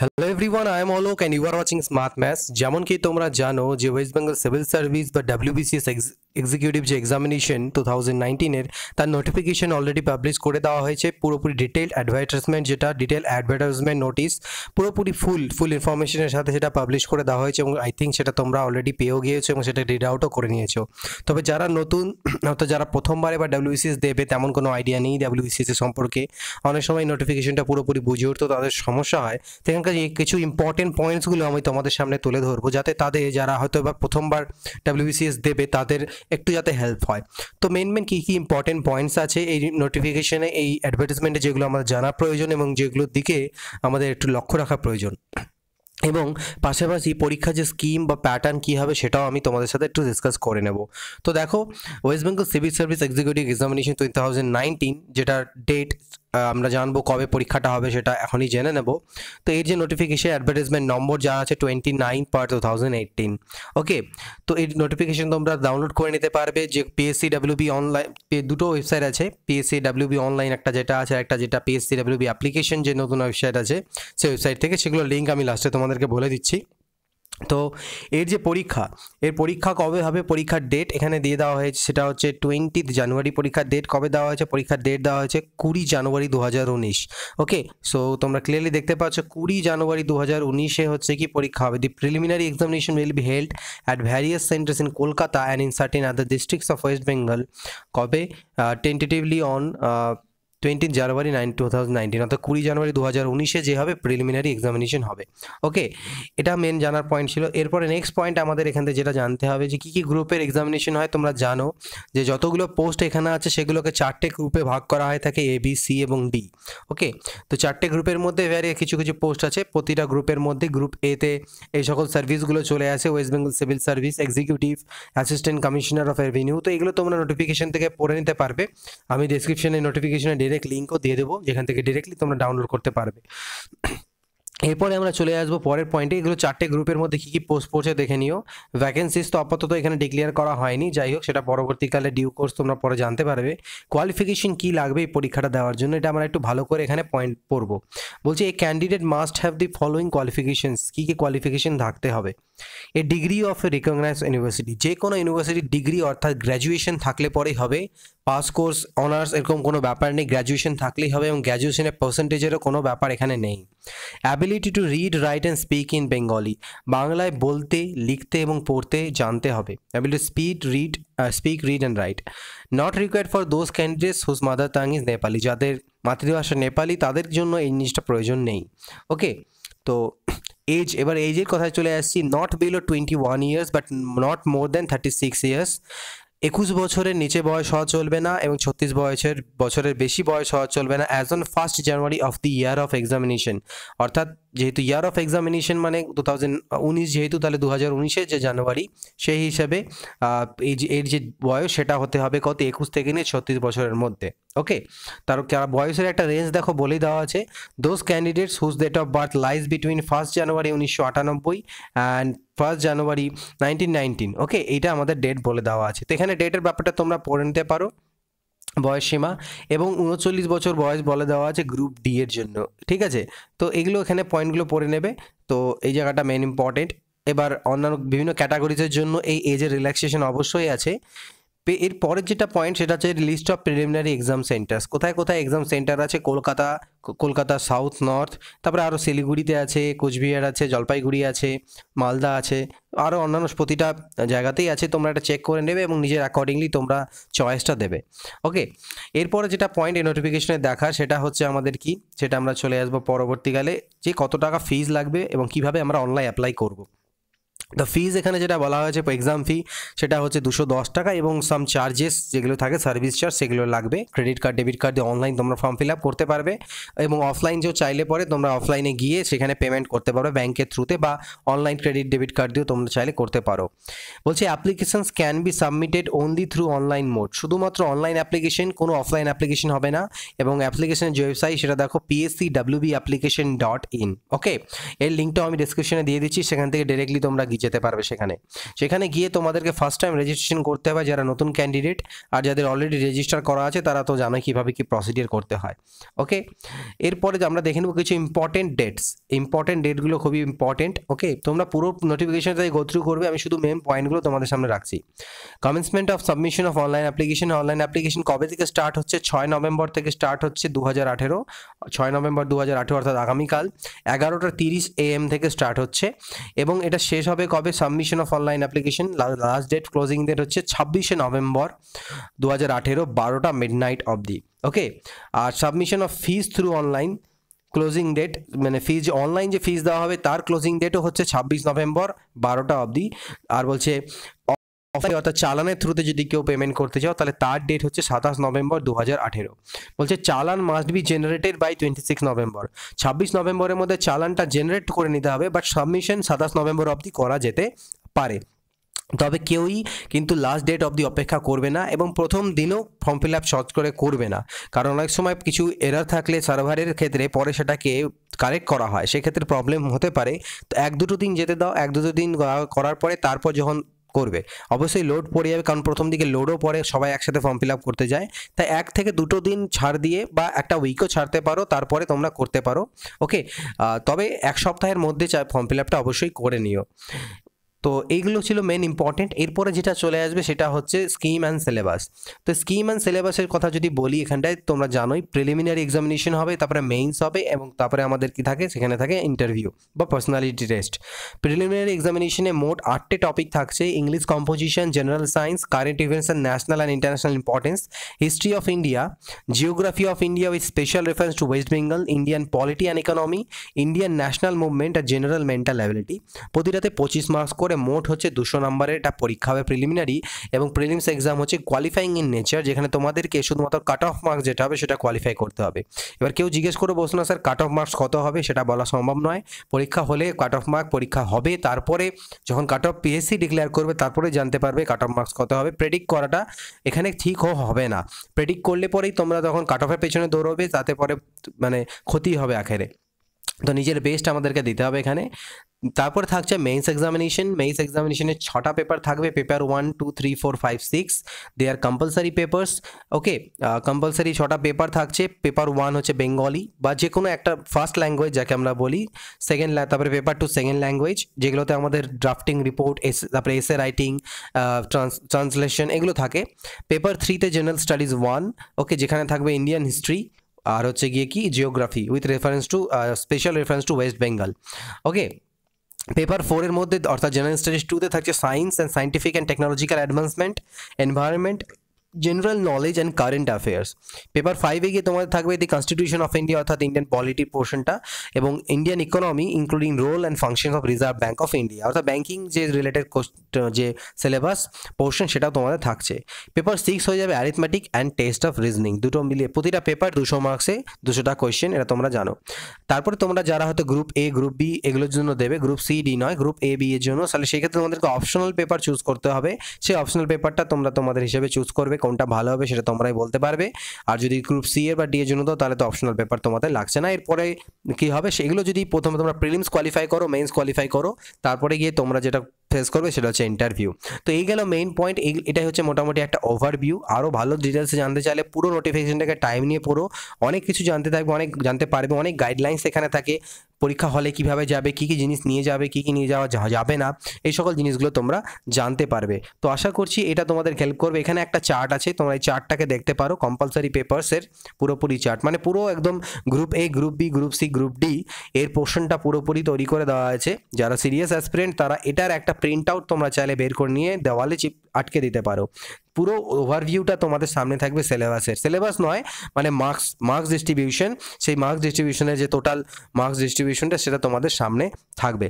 Hello everyone I am Alok and you are watching smart maths যেমন কি তোমরা জানো যে ওয়েস্ট বেঙ্গল সিভিল সার্ভিস বা ডাব্লিউবিসিএস এক্সিকিউটিভ যে এক্সামিনেশন টু থাউজেন্ড নাইনটিনের তার নোটিফিকেশন অলরেডি পাবলিশ করে দেওয়া হয়েছে। পুরোপুরি ডিটেল অ্যাডভার্টাইজমেন্ট যেটা ডিটেল অ্যাডভার্টাইজমেন্ট নোটিস পুরোপুরি ফুল ফুল ইনফরমেশনের সাথে সেটা পাবলিশ করে দেওয়া হয়েছে এবং আই থিঙ্ক সেটা তোমরা অলরেডি পেয়েও গিয়েছো এবং সেটা রিড আউটও করে নিয়েছো। তবে যারা নতুন, অর্থাৎ যারা প্রথমবারে বা ডাব্লিউবিসিএস দেবে, তেমন কোনো আইডিয়া নেই ডাব্লিউবিসিএস সম্পর্কে। অনেক সময় নোটিফিকেশনটা পুরোপুরি বুঝে উঠতো, তাদের সমস্যা হয়। সেখানকার এই কিছু ইম্পর্টেন্ট পয়েন্টসগুলো আমি তোমাদের সামনে তুলে ধরবো, যাতে তাদের যারা হয়তো এবার প্রথমবার ডাব্লিউবিসিএস দেবে, তাদের একটু যাতে হেল্প হয়। তো মেন মেন কী কী ইম্পর্টেন্ট পয়েন্টস আছে, এই নোটিফিকেশনে এই অ্যাডভার্টিসমেন্টে যেগুলো আমাদের জানা প্রয়োজন এবং যেগুলোর দিকে আমাদের একটু লক্ষ্য রাখা প্রয়োজন। এবং পাশাপাশি পরীক্ষার যে স্কিম বা প্যাটার্ন কী হবে, সেটাও আমি তোমাদের সাথে একটু ডিসকাস করে নেব। তো দেখো West Bengal civil service executive examination two thousand nineteen যেটার ডেট আমরা জানব কবে পরীক্ষাটা হবে সেটা এখনই জেনে নেব। তো এর যে নোটিফিকেশন অ্যাডভার্টাইজমেন্ট নম্বর যা আছে twenty nine per two thousand eighteen okay তো এই নোটিফিকেশন তোমরা ডাউনলোড করে নিতে পারবে যে পিএসসি ডাব্লিউবি অনলাইন দুটো ওয়েবসাইট আছে পিএসসি ডাব্লিউবি অনলাইন একটা যেটা আছে একটা যেটা পিএসসি ডাব্লিউবি অ্যাপ্লিকেশন যে নতুন ওয়েবসাইট আছে, সেই ওয়েবসাইট থেকে সেগুলো লিঙ্ক আমি লাস্টে তোমাদেরকে বলে দিচ্ছি। তো এর যে পরীক্ষা, এর পরীক্ষা কবে হবে? পরীক্ষার ডেট এখানে দিয়ে দেওয়া হয়েছে, সেটা হচ্ছে টোয়েন্টিথ জানুয়ারি পরীক্ষার ডেট কবে দেওয়া হয়েছে? পরীক্ষার ডেট দেওয়া হয়েছে কুড়ি জানুয়ারি দু হাজার উনিশ ওকে সো তোমরা ক্লিয়ারলি দেখতে পাচ্ছ কুড়ি জানুয়ারি দু হাজার উনিশে হচ্ছে কি পরীক্ষা হবে? The preliminary examination will be held at various centres in Kolkata and in certain other districts of West Bengal কবে? Tentatively on twenty January nine two thousand nineteen অর্থাৎ কুড়ি জানুয়ারি দু হাজার উনিশে যে হবে প্রিলিমিনারি এক্সামিনেশন হবে। ওকে এটা মেন জানার পয়েন্ট ছিল। এরপরে নেক্সট পয়েন্ট আমাদের এখান থেকে যেটা জানতে হবে যে কী কী গ্রুপের এক্সামিনেশন হয় তোমরা জানো যে যতগুলো পোস্ট এখানে আছে সেগুলোকে চারটে গ্রুপে ভাগ করা হয় থাকে এ বি সি এবং ডি ওকে তো চারটে গ্রুপের মধ্যে এবারে কিছু কিছু পোস্ট আছে। প্রতিটা গ্রুপের মধ্যে গ্রুপ এতে এই সকল সার্ভিসগুলো চলে আসে। West Bengal civil service executive assistant commissioner of revenue তো এগুলো তোমরা নোটিফিকেশন থেকে পড়ে নিতে পারবে। আমি ডিসক্রিপশনে নোটিফিকেশনে ডিরেক্ট লিঙ্কও দিয়ে দেবো যেখান থেকে ডিরেক্টলি তোমরা ডাউনলোড করতে পারবে। এরপরে আমরা চলে আসব পরের পয়েন্টে এগুলো চারটে গ্রুপের মধ্যে কী কী পোস্ট পড়ছে দেখে নিও। ভ্যাকেন্সিস তো আপাতত এখানে ডিক্লেয়ার করা হয়নি। যাই হোক, সেটা পরবর্তীকালে ডিউ কোর্স তোমরা পরে জানতে পারবে। কোয়ালিফিকেশন কী লাগবে এই পরীক্ষাটা দেওয়ার জন্য, এটা আমরা একটু ভালো করে এখানে পয়েন্ট পড়ব। বলছি এই candidate must have the following qualifications কী কী কোয়ালিফিকেশন থাকতে হবে? A degree of a recognise university যে কোনো ইউনিভার্সিটির ডিগ্রি অর্থাৎ গ্র্যাজুয়েশন থাকলে পরেই হবে। পাস কোর্স অনার্স এরকম কোনো ব্যাপার নেই। গ্র্যাজুয়েশন থাকলেই হবে এবং গ্র্যাজুয়েশনের পার্সেন্টেজেরও কোনো ব্যাপার এখানে নেই। Ability to read write and speak in Bengali বাংলায় বলতে, লিখতে এবং পড়তে জানতে হবে। Ability speed read speak read and write not required for those candidates whose mother tongue is Nepali যাদের মাতৃভাষা নেপালি, তাদের জন্য এই জিনিসটা প্রয়োজন নেই। ওকে তো এজ এবার এজের কথায় চলে আসছি। Not below twenty one years but not more than thirty six years একুশ বছরের নিচে বয়স হওয়া চলবে না এবং ছত্রিশ বয়সের, বছরের বেশি বয়স হওয়া চলবে না as on first January of the year of examination অর্থাৎ যেহেতু ইয়ার অফ এক্সামিনেশন মানে টু থাউজেন্ড উনিশ, যেহেতু তাহলে দু হাজার উনিশের যে জানুয়ারি, সেই হিসাবে এই যে, এর যে বয়স সেটা হতে হবে কত? একুশ থেকে নিয়ে ছত্রিশ বছরের মধ্যে। ওকে তার বয়সের একটা রেঞ্জ দেখো বলেই দেওয়া আছে। Those candidates whose date of birth lies between first January উনিশশো আটানব্বই and first January nineteen nineteen okay এইটা আমাদের ডেট বলে দেওয়া আছে। তো এখানে ডেটের ব্যাপারটা তোমরা পড়ে নিতে পারো। বয়স সীমা এবং উনচল্লিশ বছর বয়স বলে দেওয়া আছে গ্রুপ ডি এর জন্য, ঠিক আছে? তো এগুলো এখানে পয়েন্টগুলো পড়ে নেবে। তো এই জায়গাটা মেন ইম্পর্টেন্ট এবার অন্যান্য বিভিন্ন ক্যাটাগরিজের জন্য এই এজের রিল্যাক্সেশন অবশ্যই আছে। এর পরের যেটা পয়েন্ট সেটা হচ্ছে list of preliminary exam centres কোথায় কোথায় এক্সাম সেন্টার আছে? কলকাতা কলকাতা সাউথ নর্থ তারপরে আরও শিলিগুড়িতে আছে, কোচবিহার আছে, জলপাইগুড়ি আছে, মালদা আছে। আরও অন্যান্য প্রতিটা জায়গাতেই আছে। তোমরা এটা চেক করে নেবে এবং নিজের অ্যাকর্ডিংলি তোমরা চয়েসটা দেবে। ওকে এরপরে যেটা পয়েন্ট এই নোটিফিকেশনে দেখা, সেটা হচ্ছে আমাদের কি? সেটা আমরা চলে আসব পরবর্তীকালে। যে কত টাকা ফিজ লাগবে এবং কীভাবে আমরা অনলাইন অ্যাপ্লাই করব। দ্য ফিজ এখানে যেটা বলা হয়েছে এক্সাম ফি সেটা হচ্ছে দুশো দশ টাকা এবং সাম চার্জেস যেগুলো থাকে সার্ভিস চার্জ সেগুলো লাগবে। ক্রেডিট কার্ড ডেবিট কার্ড দিয়ে অনলাইন তোমরা ফর্ম ফিল আপ করতে পারবে এবং অফলাইন যেও চাইলে পরে তোমরা অফলাইনে গিয়ে সেখানে পেমেন্ট করতে পারবে ব্যাংকের থ্রুতে বা অনলাইন ক্রেডিট ডেবিট কার্ড দিয়েও তোমরা চাইলে করতে পারো। বলছে applications can be submitted only through online mode শুধুমাত্র অনলাইন অ্যাপ্লিকেশন কোনো অফলাইন অ্যাপ্লিকেশন হবে না এবং অ্যাপ্লিকেশনের যে ওয়েবসাইট সেটা দেখো PSC WB application dot in okay এর লিঙ্কটাও আমি ডিসক্রিপশনে দিয়ে দিচ্ছি, সেখান থেকে ডিরেক্টলি তোমরা যেতে পারবে সেখানে। সেখানে গিয়ে তোমাদেরকে ফার্স্ট টাইম রেজিস্ট্রেশন করতে হবে যারা নতুন ক্যান্ডিডেট আর যাদের অলরেডি রেজিস্টার করা আছে তারা তো জানে কীভাবে কী প্রসিডিয়ার করতে হয়। ওকে এরপরে আমরা দেখে নেব কিছু ইম্পর্টেন্ট ডেটস ইম্পর্টেন্ট ডেটগুলো খুবই ইম্পর্টেন্ট ওকে তোমরা পুরো নোটিফিকেশনটাই গো থ্রু করবে। আমি শুধু মেন পয়েন্টগুলো তোমাদের সামনে রাখছি। Commencement of submission of online application online application কবে থেকে স্টার্ট হচ্ছে? ছয় নভেম্বর থেকে স্টার্ট হচ্ছে দু হাজার আঠেরো। ছয় নভেম্বর দু হাজার আঠেরো, অর্থাৎ আগামীকাল। এগারোটা তিরিশ এ এম থেকে স্টার্ট হচ্ছে। এবং এটা শেষ হবে কবে submission of online application last date closing date হচ্ছে ছাব্বিশে নভেম্বর দু হাজার আঠেরো, বারোটা মিড নাইট অবধি। Okay R submission of fees through online closing date মানে ফিজ অনলাইন যে ফিজ দেওয়া হবে, তার ক্লোজিং ডেটও হচ্ছে ছাব্বিশ নভেম্বর, বারোটা অবধি। আর বলছে অর্থাৎ চালানের থ্রুতে যদি কেউ পেমেন্ট করতে চাও, তাহলে তার ডেট হচ্ছে সাতাশ নভেম্বর দু হাজার আঠেরো। বলছে challan must be generated by twenty six November. ছাব্বিশ নভেম্বরের মধ্যে চালানটা জেনারেট করে নিতে হবে বাট সাবমিশন সাতাশ নভেম্বর অবধি করা যেতে পারে। তবে কেউই কিন্তু লাস্ট ডেট অবধি অপেক্ষা করবে না এবং প্রথম দিনও ফর্ম ফিল আপ সহজ করে করবে না। কারণ অনেক সময় কিছু এরার থাকলে সার্ভারের ক্ষেত্রে পরে সেটাকে কারেক্ট করা হয়। সেক্ষেত্রে প্রবলেম হতে পারে। তো এক দুটো দিন যেতে দাও, এক দুটো দিন করার পরে তারপর যখন করবে। অবশ্যই লোড পড়ে যাবে, কারণ প্রথম দিকে লোডও পড়ে, সবাই একসাথে ফর্ম ফিল করতে যায়। তাই এক থেকে দুটো দিন ছাড় দিয়ে বা একটা উইকও ছাড়তে পারো, তারপরে তোমরা করতে পারো। ওকে তবে এক সপ্তাহের মধ্যে ফর্ম ফিল অবশ্যই করে নিও। তো এইগুলো ছিল মেন ইম্পর্টেন্ট এরপরে যেটা চলে আসবে সেটা হচ্ছে স্কিম অ্যান্ড সিলেবাস তো স্কিম অ্যান্ড সিলেবাসের কথা যদি বলি এখানটায়, তোমরা জানোই প্রিলিমিনারি এক্সামিনেশন হবে, তারপরে মেইনস হবে এবং তারপরে আমাদের কি থাকে, সেখানে থাকে ইন্টারভিউ বা পার্সোনালিটি টেস্ট প্রিলিমিনারি এক্সামিনেশনে মোট আটটে টপিক থাকছে English composition general science current events and national and international importance history of India geography of India with special reference to West Bengal Indian polity and economy Indian national movement R general mental ability প্রতিটাতে পঁচিশ marks করে মোট হচ্ছে দুশো নম্বরের এটা পরীক্ষা হবে প্রিলিমিনারি এবং প্রিলিমস এক্সাম হচ্ছে কোয়ালিফাইং ইন নেচার যেখানে তোমাদেরকে শুধুমাত্র কাট অফ মার্কস যেটা হবে সেটা কোয়ালিফাই করতে হবে। এবার কেউ জিজ্ঞেস করে, বসো না স্যার কাট অফ মার্কস কত হবে সেটা বলা সম্ভব নয়। পরীক্ষা হলে কাট অফ মার্ক পরীক্ষা হবে, তারপরে যখন কাট অফ পিএসসি ডিক্লেয়ার করবে, তারপরে জানতে পারবে কাট অফ মার্কস কত হবে। প্রেডিক্ট করাটা এখানে ঠিক হবে না। প্রেডিক্ট করলে পরেই তোমরা তখন কাট অফের পেছনে দৌড়বে, তাতে পরে মানে ক্ষতি হবে আখেরে। তো নিজের বেস্ট আমাদেরকে দিতে হবে এখানে। তারপর থাকছে মেইনস এক্সামিনেশন মেইনস এক্সামিনেশনের ছটা পেপার থাকবে। Paper one two three four five six they are compulsory papers okay compulsory ছটা পেপার থাকছে। পেপার ওয়ান হচ্ছে বেঙ্গলি বা যে কোনো একটা ফার্স্ট ল্যাঙ্গুয়েজ যাকে আমরা বলি। সেকেন্ড তারপরে পেপার টু সেকেন্ড ল্যাঙ্গুয়েজ যেগুলোতে আমাদের ড্রাফটিং রিপোর্ট এস তারপরে এসে রাইটিং ট্রান্সলেশন এগুলো থাকে। পেপার থ্রিতে জেনারেল স্টাডিজ ওয়ান ওকে যেখানে থাকবে ইন্ডিয়ান হিস্ট্রি আর হচ্ছে গিয়ে কি? Geography with reference to special reference to West Bengal okay paper ফোরের মধ্যে, অর্থাৎ জেনারেল স্টাডিজ টুতে থাকছে science and scientific and technological advancement environment general knowledge and current affairs paper ফাইভে গিয়ে তোমাদের থাকবে দি কনস্টিটিউশন অফ ইন্ডিয়া অর্থাৎ ইন্ডিয়ান পলিটি পোর্শনটা এবং Indian economy including role and function of Reserve Bank of India অর্থাৎ ব্যাঙ্কিং যে related যে সিলেবাস পোর্শন সেটাও তোমাদের থাকছে। পেপার সিক্স হয়ে যাবে arithmetic and test of reasoning দুটো মিলিয়ে প্রতিটা পেপার দুশো মার্কসে দুশোটা কোয়েশ্চেন এটা তোমরা জানো। তারপরে তোমরা যারা হয়তো গ্রুপ এ গ্রুপ বি এগুলোর জন্য দেবে গ্রুপ সি ডি নয় গ্রুপ এ বি এর জন্য, তাহলে সেক্ষেত্রে তোমাদেরকে অপশনাল পেপার চুজ করতে হবে। সেই অপশনাল পেপারটা তোমরা তোমাদের হিসেবে চুজ করবে। কোনটা ভালো হবে সেটা তোমরাই বলতে পারবে। আর যদি গ্রুপ সি এর বা ডি এর জন্য দাও, তাহলে তো অপশনাল পেপার তোমাদের লাগছে না। এরপরে কি হবে? সেগুলো যদি প্রথমে তোমরা প্রিলিমস কোয়ালিফাই করো মেইনস কোয়ালিফাই করো, তারপরে গিয়ে তোমরা যেটা ফেস করবে সেটা হচ্ছে ইন্টারভিউ তো এই গেল মেইন পয়েন্ট এটাই হচ্ছে মোটামুটি একটা ওভারভিউ আরও ভালো ডিটেলসে জানতে চাইলে পুরো নোটিফিকেশনটাকে টাইম নিয়ে পড়ো। অনেক কিছু জানতে থাকবে, অনেক জানতে পারবে, অনেক গাইডলাইন্স এখানে থাকে। পরীক্ষা হলে কীভাবে যাবে, কী কী জিনিস নিয়ে যাবে, কী কী নিয়ে যাওয়া যাবে না, এই সকল জিনিসগুলো তোমরা জানতে পারবে। তো আশা করছি এটা তোমাদের হেল্প করবে। এখানে একটা চার্ট আছে, তোমরা এই চার্টটাকে দেখতে পারো কম্পালসারি পেপার্সের পুরোপুরি চার্ট মানে পুরো একদম group A group B group C group D এর পোর্শনটা পুরোপুরি তৈরি করে দেওয়া আছে। যারা সিরিয়াস অ্যাসপিরেন্ট তারা এটার একটা প্রিন্ট আউট তোমরা চাইলে বের করে নিয়ে দেওয়ালে চিপ আটকে দিতে পারো। পুরো ওভারভিউটা তোমাদের সামনে থাকবে সিলেবাসের সিলেবাস নয় মানে মার্কস মার্কস ডিস্ট্রিবিউশন সেই মার্কস ডিস্ট্রিবিউশনের যে টোটাল মার্কস ডিস্ট্রিবিউশনটা সেটা তোমাদের সামনে থাকবে।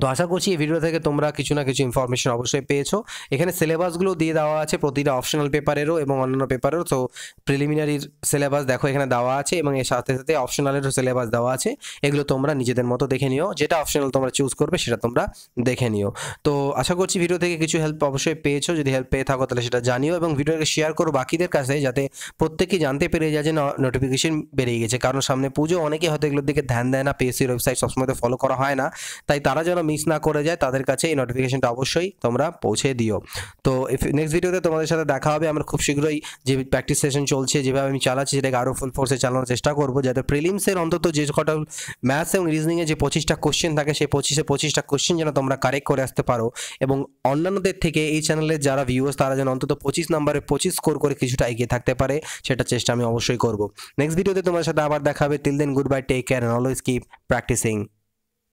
তো আশা করছি এই ভিডিও থেকে তোমরা কিছু না কিছু ইনফরমেশন অবশ্যই পেয়েছ। এখানে সিলেবাসগুলো দিয়ে দেওয়া আছে, প্রতিটা অপশনাল পেপারেরও এবং অন্যান্য পেপারেরও তো প্রিলিমিনারির সিলেবাস দেখো এখানে দেওয়া আছে এবং এর সাথে সাথে অপশনালেরও সিলেবাস দেওয়া আছে। এগুলো তোমরা নিজেদের মতো দেখে নিও, যেটা অপশনাল তোমরা চুজ করবে সেটা তোমরা দেখে নিও। তো আশা করছি ভিডিও থেকে কিছু হেল্প অবশ্যই পেয়েছ, যদি হেল্প পেয়ে থাকো তাহলে সেটা জানিও এবং ভিডিওটাকে শেয়ার করো বাকিদের কাছে যাতে প্রত্যেকেই জানতে পেরে যায় যে নোটিফিকেশন বেরিয়ে গেছে। কারণ সামনে পুজো অনেকে হয়তো এগুলোর দিকে ধ্যান দেয় না পিএসসির ওয়েবসাইট সবসময় ফলো করা হয় না। তাই তারা যেন মিস না করে যায়, তাদের কাছে এই নোটিফিকেশনটা অবশ্যই তোমরা পৌঁছে দিও। তো নেক্সট ভিডিওতে তোমাদের সাথে দেখা হবে, আমরা খুব শীঘ্রই যে প্র্যাকটিস সেশন চলছে, যেভাবে আমি চালাচ্ছি, সেটাকে আরও ফুল ফোর্সে চালানোর চেষ্টা করব। যাতে প্রিলিমসের অন্তত যে কটা ম্যাথস এবং রিজনিংয়ে যে পঁচিশটা কোশ্চেন থাকে, সেই পঁচিশে পঁচিশটা কোশ্চেন যেন তোমরা কারেক্ট করে আসতে পারো। এবং অন্যান্যদের থেকে এই চ্যানেলের যারা ভিউয়ার্স তারা যেন অন্তত পঁচিশ নম্বরে পঁচিশ স্কোর করে কিছুটা এগিয়ে থাকতে পারে, সেটা চেষ্টা আমি অবশ্যই করব। নেক্সট ভিডিওতে তোমার সাথে আবার দেখা হবে। Till then good bye take care and always keep practising